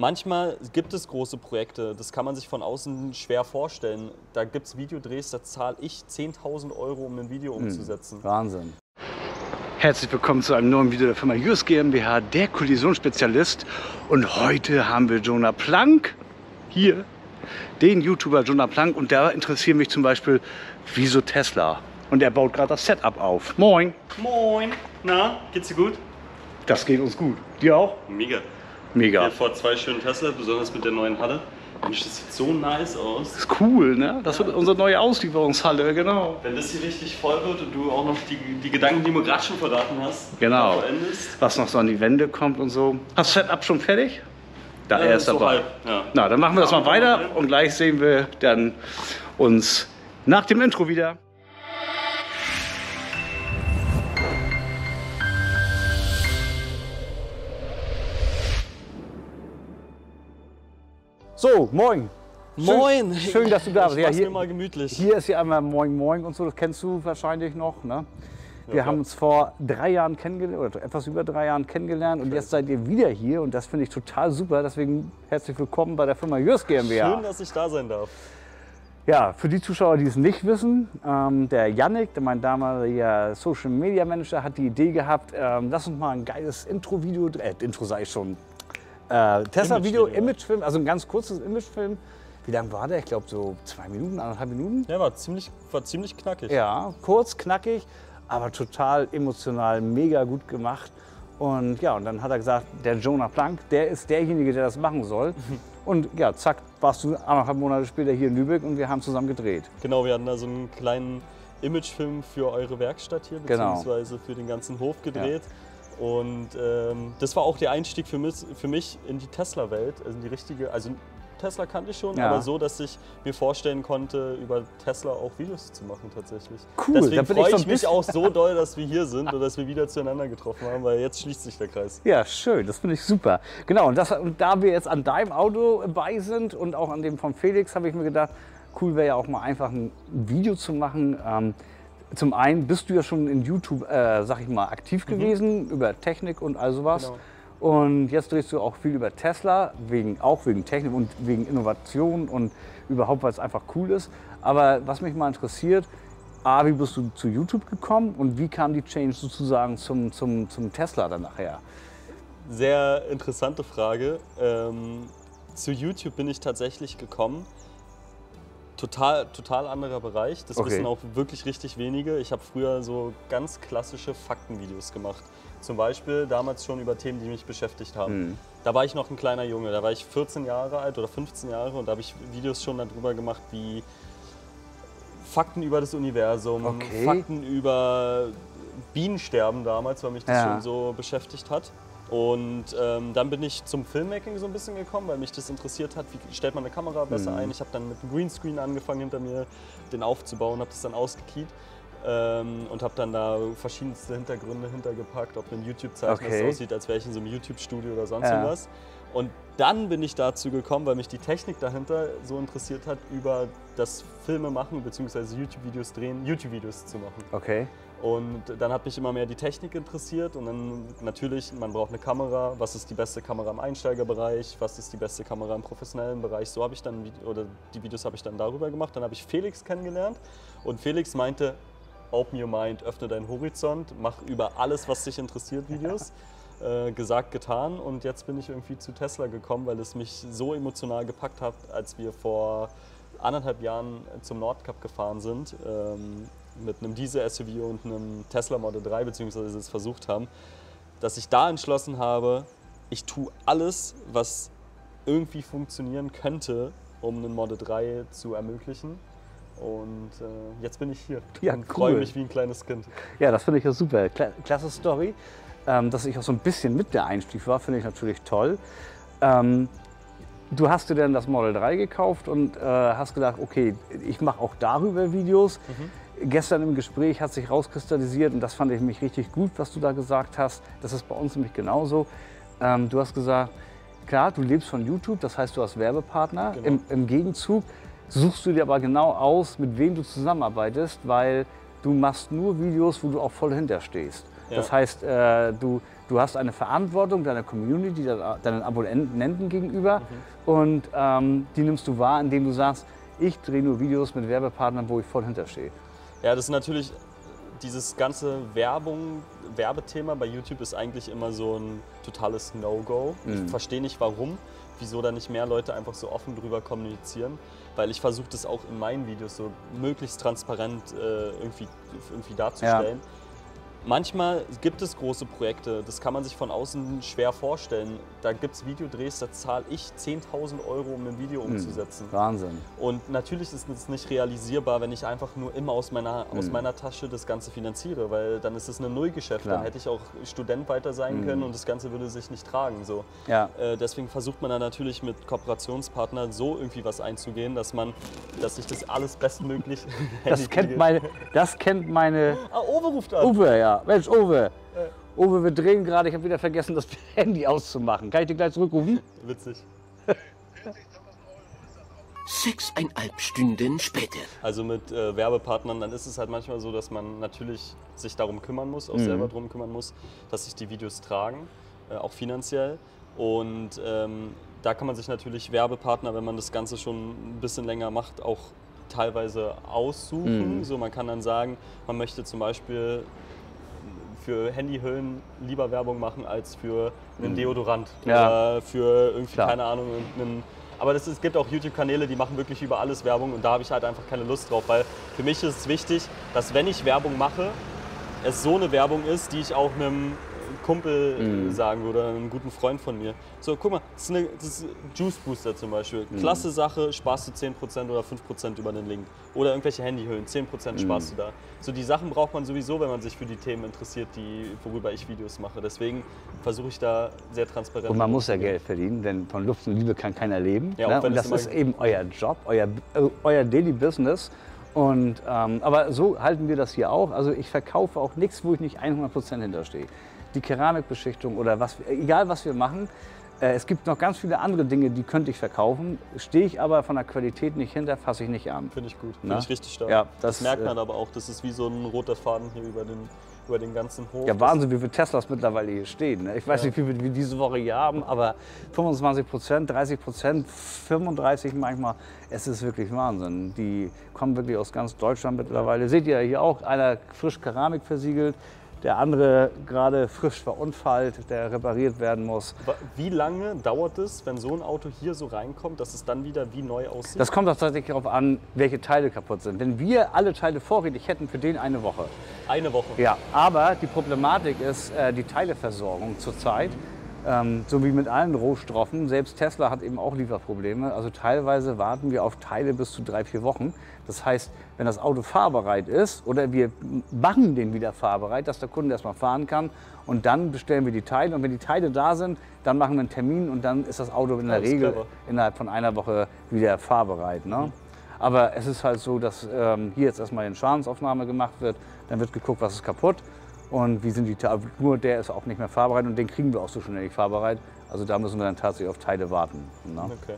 Manchmal gibt es große Projekte, das kann man sich von außen schwer vorstellen. Da gibt es Videodrehs, da zahle ich 10.000 Euro, um ein Video umzusetzen. Wahnsinn. Herzlich willkommen zu einem neuen Video der Firma Jus GmbH, der Kollisionsspezialist. Und heute haben wir Jonah Plank hier, den YouTuber Jonah Plank. Und der interessiert mich zum Beispiel, wieso Tesla? Und er baut gerade das Setup auf. Moin. Moin. Na, geht's dir gut? Das geht uns gut. Dir auch? Mega. Mega. Ja, vor zwei schönen Tesla, besonders mit der neuen Halle. Mensch, das sieht so nice aus. Das ist cool, ne? Das wird unsere neue Auslieferungshalle, genau. Wenn das hier richtig voll wird und du auch noch die, die Gedanken, die du gerade schon verraten hast, Genau. Was noch so an die Wände kommt und so. Hast du Setup schon fertig? Da Ja, er ist so dabei. halb, ja. Na, dann machen wir das mal Ja, weiter und gleich sehen wir dann uns nach dem Intro wieder. So, moin. Moin. Schön, dass du da bist. Ich Ja, hier- mir mal gemütlich. Hier ist ja einmal Moin Moin und so, das kennst du wahrscheinlich noch. Ne? Wir klar. haben uns vor drei Jahren kennengelernt, oder etwas über drei Jahren kennengelernt und jetzt seid ihr wieder hier und das finde ich total super. Deswegen herzlich willkommen bei der Firma Jürs GmbH. Schön, dass ich da sein darf. Ja, für die Zuschauer, die es nicht wissen, ähm, der Yannick, der mein damaliger Social Media Manager, hat die Idee gehabt, ähm, lass uns mal ein geiles Intro-Video, drehen. äh, Intro sei ich schon, äh, Tesla-Video, Imagefilm, ja. Imagefilm, also ein ganz kurzes Imagefilm. Wie lang war der? Ich glaube so zwei Minuten, anderthalb Minuten. Ja, war ziemlich, war ziemlich knackig. Ja, kurz, knackig, aber total emotional, mega gut gemacht. Und ja, und dann hat er gesagt, der Jonah Plank, der ist derjenige, der das machen soll. Und ja, zack, warst du anderthalb Monate später hier in Lübeck und wir haben zusammen gedreht. Genau, wir hatten da so einen kleinen Imagefilm für eure Werkstatt hier, Genau. beziehungsweise für den ganzen Hof gedreht. Und ähm, das war auch der Einstieg für mich, für mich in die Tesla-Welt, also in die richtige, also Tesla kannte ich schon, Ja. aber so, dass ich mir vorstellen konnte, über Tesla auch Videos zu machen tatsächlich. Cool, Deswegen ich freue ich ein mich auch so doll, dass wir hier sind und dass wir wieder zueinander getroffen haben, weil jetzt schließt sich der Kreis. Ja, schön, das finde ich super. Genau, und, das, und da wir jetzt an deinem Auto bei sind und auch an dem von Felix, habe ich mir gedacht, cool wäre ja auch mal einfach ein Video zu machen. Ähm, zum einen bist du ja schon in YouTube, äh, sag ich mal, aktiv gewesen über Technik und all sowas. Genau. Und jetzt drehst du auch viel über Tesla, wegen, auch wegen Technik und wegen Innovation und überhaupt, weil es einfach cool ist. Aber was mich mal interessiert, A, wie bist du zu YouTube gekommen und wie kam die Change sozusagen zum, zum, zum Tesla dann nachher? Sehr interessante Frage. Ähm, zu YouTube bin ich tatsächlich gekommen. Total, total anderer Bereich. Das Okay. wissen auch wirklich richtig wenige. Ich habe früher so ganz klassische Faktenvideos gemacht. Zum Beispiel damals schon über Themen, die mich beschäftigt haben. Mhm. Da war ich noch ein kleiner Junge, da war ich 14 Jahre alt oder 15 Jahre und da habe ich Videos schon darüber gemacht, wie Fakten über das Universum, Okay. Fakten über Bienensterben damals, weil mich das Ja. schon so beschäftigt hat. Und ähm, dann bin ich zum Filmmaking so ein bisschen gekommen, weil mich das interessiert hat, wie stellt man eine Kamera besser ein. Ich habe dann mit einem Greenscreen angefangen, hinter mir den aufzubauen, habe das dann ausgekiet ähm, und habe dann da verschiedenste Hintergründe hintergepackt, ob ein YouTube-Zeichen Okay. aussieht, als wäre ich in so einem YouTube-Studio oder sonst Ja. irgendwas. Und dann bin ich dazu gekommen, weil mich die Technik dahinter so interessiert hat, über das Filme machen bzw. YouTube-Videos drehen, YouTube-Videos zu machen. Okay. Und dann hat mich immer mehr die Technik interessiert und dann natürlich, man braucht eine Kamera. Was ist die beste Kamera im Einsteigerbereich? Was ist die beste Kamera im professionellen Bereich? So habe ich dann, oder die Videos habe ich dann darüber gemacht. Dann habe ich Felix kennengelernt und Felix meinte, open your mind, öffne deinen Horizont, mach über alles, was dich interessiert, Videos. Äh, gesagt, getan und jetzt bin ich irgendwie zu Tesla gekommen, weil es mich so emotional gepackt hat, als wir vor anderthalb Jahren zum Nordcup gefahren sind ähm, mit einem Diesel-SUV und einem Tesla Model 3, beziehungsweise es versucht haben, dass ich da entschlossen habe, ich tue alles, was irgendwie funktionieren könnte, um einen Model 3 zu ermöglichen. Und äh, jetzt bin ich hier Ja, und freue cool. mich wie ein kleines Kind. Ja, das finde ich ja super. Kla klasse Story. Ähm, dass ich auch so ein bisschen mit der Einstieg war, finde ich natürlich toll. Ähm, du hast dir dann das Model 3 gekauft und äh, hast gedacht, okay, ich mache auch darüber Videos. Gestern im Gespräch hat sich rauskristallisiert und das fand ich mich richtig gut, was du da gesagt hast. Das ist bei uns nämlich genauso. Ähm, du hast gesagt, klar, du lebst von YouTube, das heißt, du hast Werbepartner. Genau. Im, Im Gegenzug suchst du dir aber genau aus, mit wem du zusammenarbeitest, weil du machst nur Videos, wo du auch voll hinterstehst. Ja. Das heißt, äh, du, Du hast eine Verantwortung deiner Community, deinen Abonnenten gegenüber mhm. und ähm, die nimmst du wahr, indem du sagst, ich drehe nur Videos mit Werbepartnern, wo ich voll hinterstehe. Ja, das ist natürlich dieses ganze Werbung, Werbethema bei YouTube ist eigentlich immer so ein totales No-Go. Mhm. Ich verstehe nicht warum, wieso da nicht mehr Leute einfach so offen drüber kommunizieren, weil ich versuche das auch in meinen Videos so möglichst transparent äh, irgendwie, irgendwie darzustellen. Ja. Manchmal gibt es große Projekte, das kann man sich von außen schwer vorstellen. Da gibt es Videodrehs, da zahle ich 10.000 Euro, um ein Video hm, umzusetzen. Wahnsinn. Und natürlich ist es nicht realisierbar, wenn ich einfach nur immer aus meiner, aus hm. meiner Tasche das Ganze finanziere, weil dann ist es ein Nullgeschäft. Klar. Dann hätte ich auch Student weiter sein mhm. können und das Ganze würde sich nicht tragen. So. Ja. Äh, deswegen versucht man dann natürlich mit Kooperationspartnern so irgendwie was einzugehen, dass man, dass sich das alles bestmöglich. das kennt meine, das kennt meine. Ah, Uwe ruft an. Uwe, ja. Mensch, Uwe. Uwe, wir drehen gerade. Ich habe wieder vergessen, das Handy auszumachen. Kann ich dir gleich zurückrufen? Witzig. Sechseinhalb Stunden später. Also mit äh, Werbepartnern, dann ist es halt manchmal so, dass man natürlich sich darum kümmern muss, auch mhm. selber darum kümmern muss, dass sich die Videos tragen, äh, auch finanziell. Und ähm, da kann man sich natürlich Werbepartner, wenn man das Ganze schon ein bisschen länger macht, auch teilweise aussuchen. Mhm. So, man kann dann sagen, man möchte zum Beispiel für Handyhüllen lieber Werbung machen als für einen mhm. Deodorant ja. oder für irgendwie, Klar. keine Ahnung, einen aber das, es gibt auch YouTube-Kanäle, die machen wirklich über alles Werbung und da habe ich halt einfach keine Lust drauf, weil für mich ist es wichtig, dass wenn ich Werbung mache, es so eine Werbung ist, die ich auch einem Kumpel mhm. sagen würde, einem guten Freund von mir. So, guck mal, das ist, eine, das ist Juice Booster zum Beispiel. Mhm. Klasse Sache, sparst du 10% oder 5% über den Link. Oder irgendwelche Handyhüllen, 10% mhm. sparst du da. So, die Sachen braucht man sowieso, wenn man sich für die Themen interessiert, die, worüber ich Videos mache. Deswegen versuche ich da sehr transparent. Und man muss ja Geld verdienen, denn von Luft und Liebe kann keiner leben. Ja, ne? Und das ist eben euer Job, euer, äh, euer Daily Business. Und, ähm, aber so halten wir das hier auch. Also ich verkaufe auch nichts, wo ich nicht 100% hinterstehe die Keramikbeschichtung oder was, egal was wir machen. Äh, es gibt noch ganz viele andere Dinge, die könnte ich verkaufen. Stehe ich aber von der Qualität nicht hinter, fasse ich nicht an. Finde ich gut. Finde ich richtig stark. Ja, das, das merkt man äh, aber auch. Das ist wie so ein roter Faden hier über den, über den ganzen Hof. Ja, Wahnsinn, wie viele Teslas mittlerweile hier stehen. Ne? Ich weiß ja. nicht, wie wir diese Woche hier haben, aber 25 Prozent, 30 Prozent, 35 manchmal. Es ist wirklich Wahnsinn. Die kommen wirklich aus ganz Deutschland mittlerweile. Seht ihr hier auch, einer frisch Keramik versiegelt der andere gerade frisch verunfallt, der repariert werden muss. Wie lange dauert es, wenn so ein Auto hier so reinkommt, dass es dann wieder wie neu aussieht? Das kommt tatsächlich darauf an, welche Teile kaputt sind. Wenn wir alle Teile vorrätig hätten, für den eine Woche. Eine Woche? Ja, aber die Problematik ist äh, die Teileversorgung zurzeit. Mhm ähm, so wie mit allen Rohstoffen. Selbst Tesla hat eben auch Lieferprobleme. Also teilweise warten wir auf Teile bis zu drei, vier Wochen. Das heißt, wenn das Auto fahrbereit ist oder wir machen den wieder fahrbereit, dass der Kunde erstmal fahren kann und dann bestellen wir die Teile. Und wenn die Teile da sind, dann machen wir einen Termin und dann ist das Auto in der Regel clever. innerhalb von einer Woche wieder fahrbereit. Ne? Mhm. Aber es ist halt so, dass ähm, hier jetzt erstmal eine Schadensaufnahme gemacht wird. Dann wird geguckt, was ist kaputt. Und wie sind die? Nur der ist auch nicht mehr fahrbereit und den kriegen wir auch so schnell nicht fahrbereit. Also da müssen wir dann tatsächlich auf Teile warten. Ne? Okay.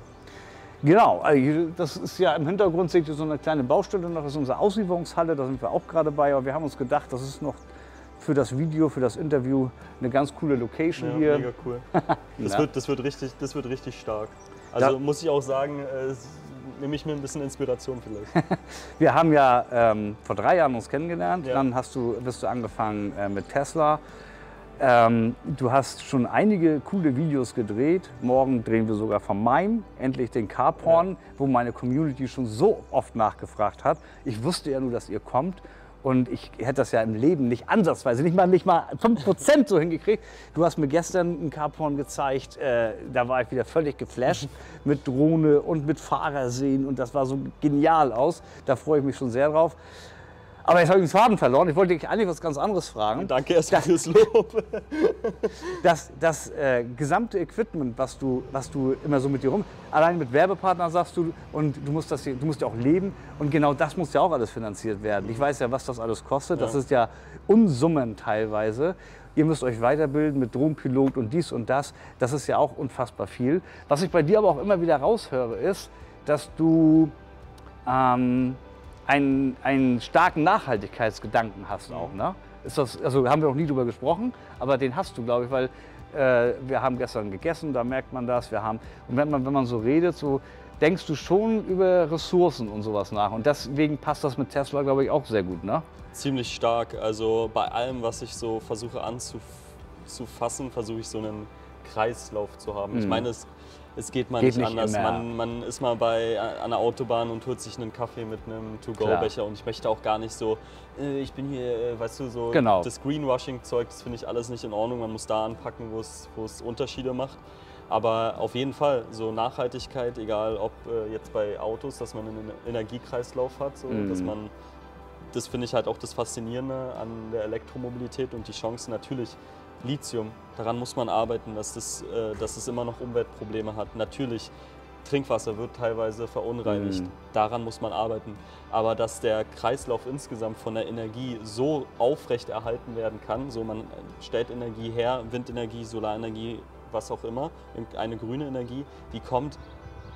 Genau, also das ist ja im Hintergrund seht ihr so eine kleine Baustelle noch, das ist unsere Auslieferungshalle, da sind wir auch gerade bei, aber wir haben uns gedacht, das ist noch für das Video, für das Interview eine ganz coole Location ja, hier. Mega cool. Das, ja. wird, das, wird richtig, das wird richtig stark. Also da, muss ich auch sagen, äh, nehme ich mir ein bisschen Inspiration vielleicht. Wir haben ja ähm, vor drei Jahren uns kennengelernt. Ja. Dann hast du, bist du angefangen äh, mit Tesla. Ähm, du hast schon einige coole Videos gedreht. Morgen drehen wir sogar von meinem, endlich den Carporn, ja. wo meine Community schon so oft nachgefragt hat. Ich wusste ja nur, dass ihr kommt. Und ich hätte das ja im Leben nicht ansatzweise, nicht mal, nicht mal 5% so hingekriegt. Du hast mir gestern ein Carporn gezeigt, äh, da war ich wieder völlig geflasht mit Drohne und mit Fahrersehen und das war so genial aus. Da freue ich mich schon sehr drauf. Aber jetzt habe ich den Faden verloren. Ich wollte dich eigentlich was ganz anderes fragen. Danke erstmal fürs Lob. Das, das äh, gesamte Equipment, was du, was du immer so mit dir rum, allein mit Werbepartnern sagst du, und du musst, das, du musst ja auch leben. Und genau das muss ja auch alles finanziert werden. Ich weiß ja, was das alles kostet. Das ja. ist ja Unsummen teilweise. Ihr müsst euch weiterbilden mit Drohnenpilot und dies und das. Das ist ja auch unfassbar viel. Was ich bei dir aber auch immer wieder raushöre, ist, dass du ähm, einen, einen starken Nachhaltigkeitsgedanken hast auch. Ne? Ist das, also haben wir noch nie drüber gesprochen, aber den hast du, glaube ich, weil äh, wir haben gestern gegessen, da merkt man das. Wir haben, und wenn man, wenn man so redet, so denkst du schon über Ressourcen und sowas nach. Und deswegen passt das mit Tesla, glaube ich, auch sehr gut, ne? Ziemlich stark. Also bei allem, was ich so versuche anzufassen, versuche ich so einen Kreislauf zu haben. Ich Mhm. meine, es, es geht mal Geht nicht, nicht anders. Man, man ist mal bei, an der Autobahn und holt sich einen Kaffee mit einem To-Go-Becher und ich möchte auch gar nicht so, äh, ich bin hier, äh, weißt du, so Genau. das Greenwashing-Zeug, das finde ich alles nicht in Ordnung. Man muss da anpacken, wo es, wo es Unterschiede macht. Aber auf jeden Fall, so Nachhaltigkeit, egal ob äh, jetzt bei Autos, dass man einen Energiekreislauf hat, so, Mhm. dass man das finde ich halt auch das Faszinierende an der Elektromobilität und die Chance natürlich. Lithium, daran muss man arbeiten, dass, das, äh, dass es immer noch Umweltprobleme hat. Natürlich, Trinkwasser wird teilweise verunreinigt, Mhm. daran muss man arbeiten. Aber dass der Kreislauf insgesamt von der Energie so aufrechterhalten werden kann, so man stellt Energie her, Windenergie, Solarenergie, was auch immer, eine grüne Energie, die kommt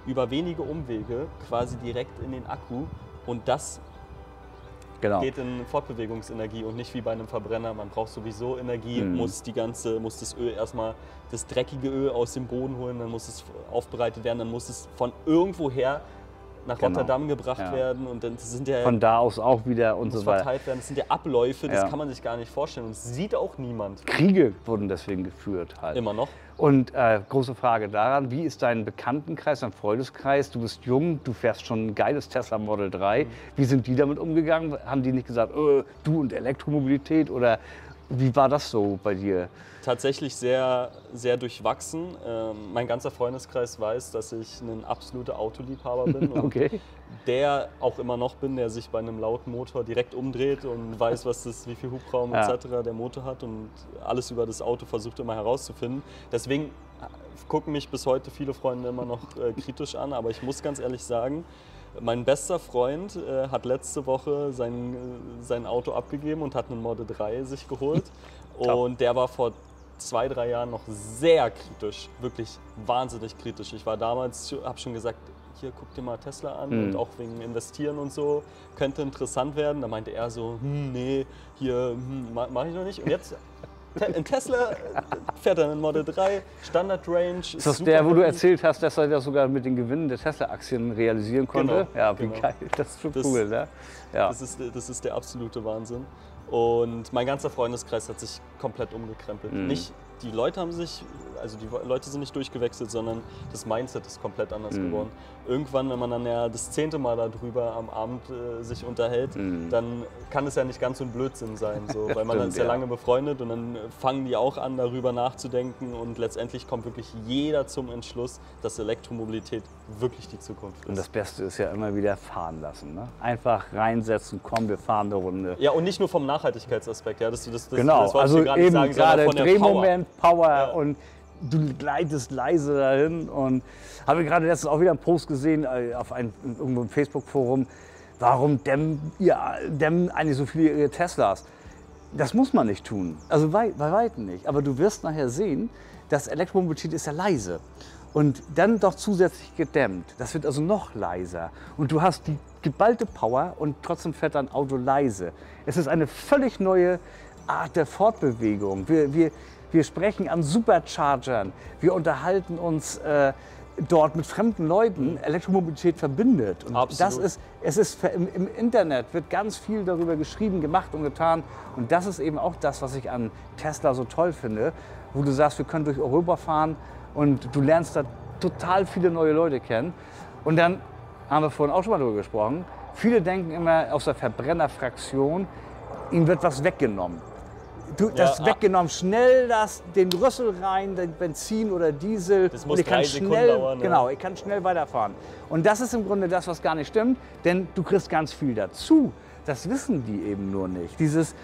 über wenige Umwege quasi direkt in den Akku und das Genau. geht in Fortbewegungsenergie und nicht wie bei einem Verbrenner. Man braucht sowieso Energie, Mhm. muss die ganze, muss das Öl erstmal, das dreckige Öl aus dem Boden holen, dann muss es aufbereitet werden, dann muss es von irgendwoher nach Genau. Rotterdam gebracht Ja. werden und dann sind ja Von da aus auch wieder und so weiter. verteilt werden. Das sind ja Abläufe, das Ja. kann man sich gar nicht vorstellen und das sieht auch niemand. Kriege wurden deswegen geführt halt. Immer noch. Und äh, große Frage daran, wie ist dein Bekanntenkreis, dein Freundeskreis? Du bist jung, du fährst schon ein geiles Tesla Model 3. Wie sind die damit umgegangen? Haben die nicht gesagt, äh, du und Elektromobilität? Oder wie war das so bei dir? tatsächlich sehr, sehr durchwachsen. Ähm, mein ganzer Freundeskreis weiß, dass ich ein absoluter Autoliebhaber bin. Okay. der auch immer noch bin, der sich bei einem lauten Motor direkt umdreht und weiß, was das, wie viel Hubraum Ja. etc. der Motor hat und alles über das Auto versucht immer herauszufinden. Deswegen gucken mich bis heute viele Freunde immer noch äh, kritisch an, aber ich muss ganz ehrlich sagen, mein bester Freund äh, hat letzte Woche sein, äh, sein Auto abgegeben und hat einen Model 3 sich geholt. und der war vor zwei, drei Jahren noch sehr kritisch, wirklich wahnsinnig kritisch. Ich war damals, habe schon gesagt, hier guck dir mal Tesla an Mhm. und auch wegen Investieren und so könnte interessant werden. Da meinte er so, hm, nee, hier hm, ma- mach ich noch nicht. Und jetzt Te- in Tesla äh, fährt er einen Model 3, Standard Range. Ist das der, wo du erzählt hast, dass er das sogar mit den Gewinnen der Tesla-Aktien realisieren konnte? Genau, ja, wie genau. geil. Das ist schon Das- cool, ne? Ja. Das ist, das ist der absolute Wahnsinn. Und mein ganzer Freundeskreis hat sich komplett umgekrempelt. Mhm. Nicht die Leute haben sich, also die Leute sind nicht durchgewechselt, sondern das Mindset ist komplett anders Mhm. geworden. Irgendwann, wenn man dann ja das zehnte Mal darüber am Abend äh, sich unterhält, Mhm. dann kann es ja nicht ganz so ein Blödsinn sein, so, weil man Stimmt, ist ja, ja. lange befreundet und dann fangen die auch an, darüber nachzudenken und letztendlich kommt wirklich jeder zum Entschluss, dass Elektromobilität wirklich die Zukunft ist. Und das Beste ist ja immer wieder fahren lassen. Ne? Einfach reinsetzen, komm, wir fahren eine Runde. ja, und nicht nur vom Nachhaltigkeitsaspekt, ja, das, das, das, Genau, das wollte ich also nicht eben sagen, sondern gerade von der Power. Power, Ja. und du gleitest leise dahin. Und habe gerade letztens auch wieder einen Post gesehen äh, auf einem, irgendwo im Facebook-Forum, warum dämmen, ihr, dämmen eigentlich so viele ihre Teslas? Das muss man nicht tun, also wei bei weitem nicht. Aber du wirst nachher sehen, dass Elektromobilität ist ja leise. Und dann doch zusätzlich gedämmt. Das wird also noch leiser. Und du hast die geballte Power und trotzdem fährt dein Auto leise. Es ist eine völlig neue Art der Fortbewegung. Wir, wir, wir sprechen an Superchargern. Wir unterhalten uns äh, dort mit fremden Leuten. Elektromobilität verbindet. Und Absolut. das ist, es ist im, im Internet wird ganz viel darüber geschrieben, gemacht und getan. Und das ist eben auch das, was ich an Tesla so toll finde, wo du sagst, wir können durch Europa fahren und du lernst da total viele neue Leute kennen. Und dann haben wir vorhin auch schon mal darüber gesprochen. Viele denken immer aus der Verbrennerfraktion, ihnen wird was weggenommen. Du, das ah. weggenommen, schnell das, den Rüssel rein, den Benzin oder Diesel. Das und muss ich kann schnell, dauern, ja. Genau, ich kann schnell weiterfahren. Und das ist im Grunde das, was gar nicht stimmt, denn du kriegst ganz viel dazu. Das wissen die eben nur nicht. Dieses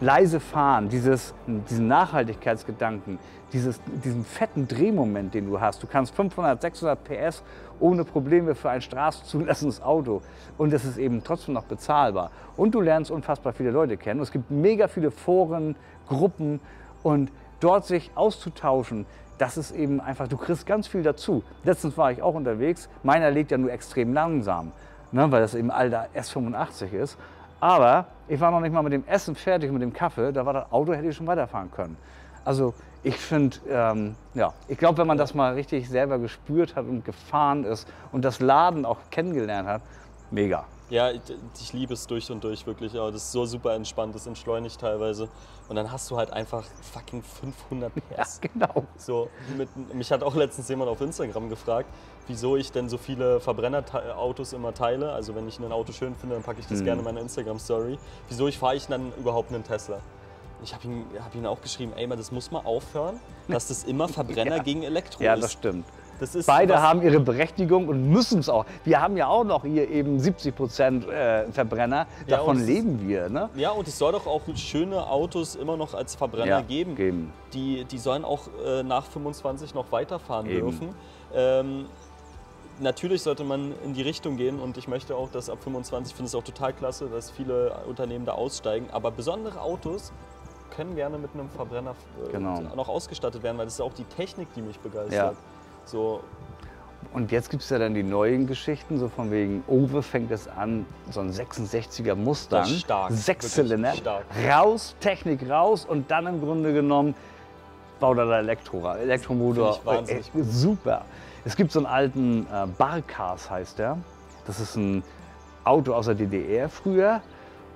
leise Fahren, dieses, diesen Nachhaltigkeitsgedanken, dieses, diesen fetten Drehmoment, den du hast. Du kannst 500, 600 PS ohne Probleme für ein straßenzulassendes Auto. Und es ist eben trotzdem noch bezahlbar. Und du lernst unfassbar viele Leute kennen. Es gibt mega viele Foren, Gruppen und dort sich auszutauschen, das ist eben einfach, du kriegst ganz viel dazu. Letztens war ich auch unterwegs, meiner lädt ja nur extrem langsam, ne, weil das eben alter S85 ist. Aber ich war noch nicht mal mit dem Essen fertig, mit dem Kaffee. Da war das Auto, hätte ich schon weiterfahren können. Also ich finde, ähm, ja, ich glaube, wenn man das mal richtig selber gespürt hat und gefahren ist und das Laden auch kennengelernt hat, mega. Ja, ich, ich liebe es durch und durch wirklich. Aber das ist so super entspannt, das entschleunigt teilweise. Und dann hast du halt einfach fucking 500 PS. Ja, genau. So, mit, mich hat auch letztens jemand auf Instagram gefragt, wieso ich denn so viele Verbrennerautos immer teile. Also wenn ich ein Auto schön finde, dann packe ich das Mhm. gerne in meine Instagram-Story. Wieso ich fahre ich dann überhaupt einen Tesla? Ich habe ihn, hab ihn auch geschrieben, ey, man, das muss mal aufhören, dass das immer Verbrenner Ja. gegen Elektro Ja, ist. das stimmt. Beide was- haben ihre Berechtigung und müssen es auch. Wir haben ja auch noch hier eben 70 Prozent äh, Verbrenner. Ja, Davon es- leben wir. Ne? Ja, und es soll doch auch schöne Autos immer noch als Verbrenner Ja, geben. geben. Die, die sollen auch äh, nach 25 noch weiterfahren Eben. dürfen. Ähm, natürlich sollte man in die Richtung gehen und ich möchte auch, dass ab 25, ich finde es auch total klasse, dass viele Unternehmen da aussteigen. Aber besondere Autos können gerne mit einem Verbrenner äh, Genau. noch ausgestattet werden, weil das ist auch die Technik, die mich begeistert. Ja. So, Und jetzt gibt es ja dann die neuen Geschichten, so von wegen, Owe fängt es an, so ein 66er Mustang, stark, Sechszylinder, stark. raus, Technik raus und dann im Grunde genommen baut er da Elektro, Elektromotor. Wahnsinnig Äh, super. Es gibt so einen alten äh, Barcars, heißt der. Das ist ein Auto aus der DDR früher.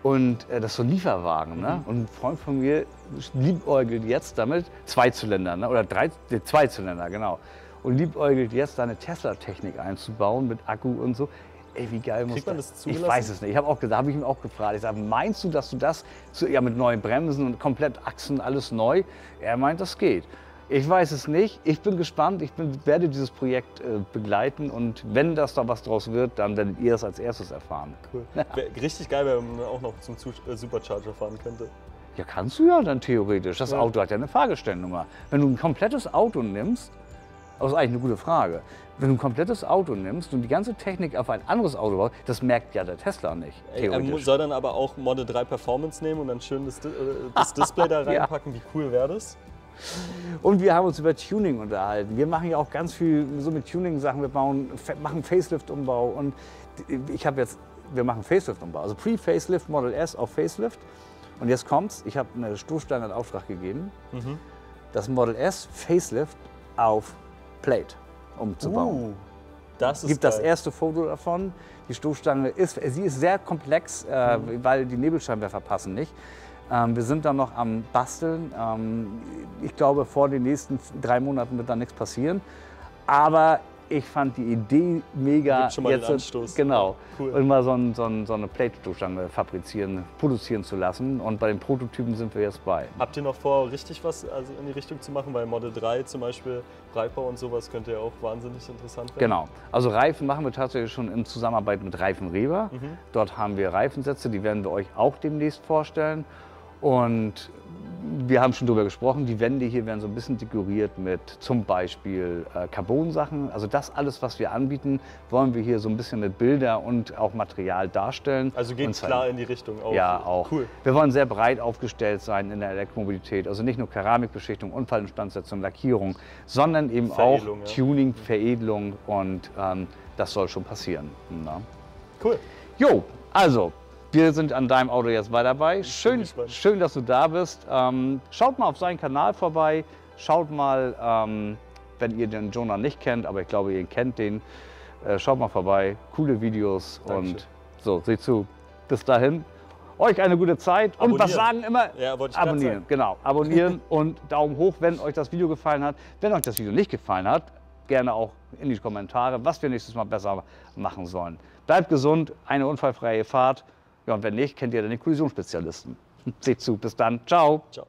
Und äh, das ist so ein Lieferwagen. Ne? Mhm. Und ein Freund von mir liebäugelt jetzt damit, Zweizylinder, ne? oder drei, nee, Zweizylinder, genau. Und liebäugelt jetzt da eine Tesla-Technik einzubauen mit Akku und so. Ey, wie geil muss Kriegt man das? das Ich weiß es nicht. Ich habe auch, da habe ich ihn auch gefragt. Ich sage, meinst du, dass du das zu, ja, mit neuen Bremsen und komplett Achsen, alles neu? Er meint, das geht. Ich weiß es nicht. Ich bin gespannt. Ich bin, werde dieses Projekt äh, begleiten und wenn das da was draus wird, dann werdet ihr es als erstes erfahren. cool. Wär richtig geil, wenn man auch noch zum Zu äh, Supercharger fahren könnte. Ja, kannst du ja dann theoretisch. Das Ja. Auto hat ja eine Fahrgestellnummer. Wenn du ein komplettes Auto nimmst, das ist eigentlich eine gute Frage. Wenn du ein komplettes Auto nimmst und die ganze Technik auf ein anderes Auto baust, das merkt ja der Tesla nicht. Er soll dann aber auch Model 3 Performance nehmen und dann schön das, äh, das Display da Ja. reinpacken. Wie cool wäre das? Und wir haben uns über Tuning unterhalten. Wir machen ja auch ganz viel so mit Tuning-Sachen. Wir bauen, machen Facelift-Umbau und ich habe jetzt, wir machen Facelift-Umbau. Also Pre-Facelift Model S auf Facelift. Und jetzt kommt's, ich habe eine Stoßstange in Auftrag gegeben, Mhm. das Model S Facelift auf Plate umzubauen. Uh, das ist gibt das geil. erste Foto davon. Die Stoßstange ist, sie ist sehr komplex, äh, Mhm. weil die Nebelscheinwerfer passen nicht. Ähm, wir sind dann noch am Basteln. Ähm, ich glaube, vor den nächsten drei Monaten wird da nichts passieren. Aber ich fand die Idee mega. Gibt schon mal den jetzt, Anstoß. Genau. Cool. Und mal so, ein, so, ein, so eine Plate-Stoßstange fabrizieren, produzieren zu lassen. Und bei den Prototypen sind wir jetzt bei. Habt ihr noch vor, richtig was also in die Richtung zu machen? Weil Model 3 zum Beispiel, Breitbau und sowas könnte ja auch wahnsinnig interessant werden. Genau. Also Reifen machen wir tatsächlich schon in Zusammenarbeit mit Reifen Reber. Mhm. Dort haben wir Reifensätze, die werden wir euch auch demnächst vorstellen. Und wir haben schon darüber gesprochen, die Wände hier werden so ein bisschen dekoriert mit zum Beispiel äh, Carbon-Sachen. Also das alles, was wir anbieten, wollen wir hier so ein bisschen mit Bilder und auch Material darstellen. Also geht klar in die Richtung auch. Ja, auch. Cool. Wir wollen sehr breit aufgestellt sein in der Elektromobilität. Also nicht nur Keramikbeschichtung, Unfallinstandsetzung, Lackierung, sondern eben Veredelung, auch ja. Tuning, Veredelung und ähm, das soll schon passieren. Na? Cool. Jo, also, wir sind an deinem Auto jetzt weiter dabei. Schön, schön, dass du da bist. Ähm, schaut mal auf seinen Kanal vorbei. Schaut mal, ähm, wenn ihr den Jonah nicht kennt, aber ich glaube, ihr kennt den. Äh, schaut mal vorbei. Coole Videos Dankeschön. und so, seht zu. Bis dahin. Euch eine gute Zeit und was Abonnieren. sagen immer? Ja, wollte ich abonnieren, sagen. genau. Abonnieren und Daumen hoch, wenn euch das Video gefallen hat. Wenn euch das Video nicht gefallen hat, gerne auch in die Kommentare, was wir nächstes Mal besser machen sollen. Bleibt gesund, eine unfallfreie Fahrt. Ja, und wenn nicht, kennt ihr dann den Kollisionsspezialisten. Seht zu, bis dann. Ciao. Ciao.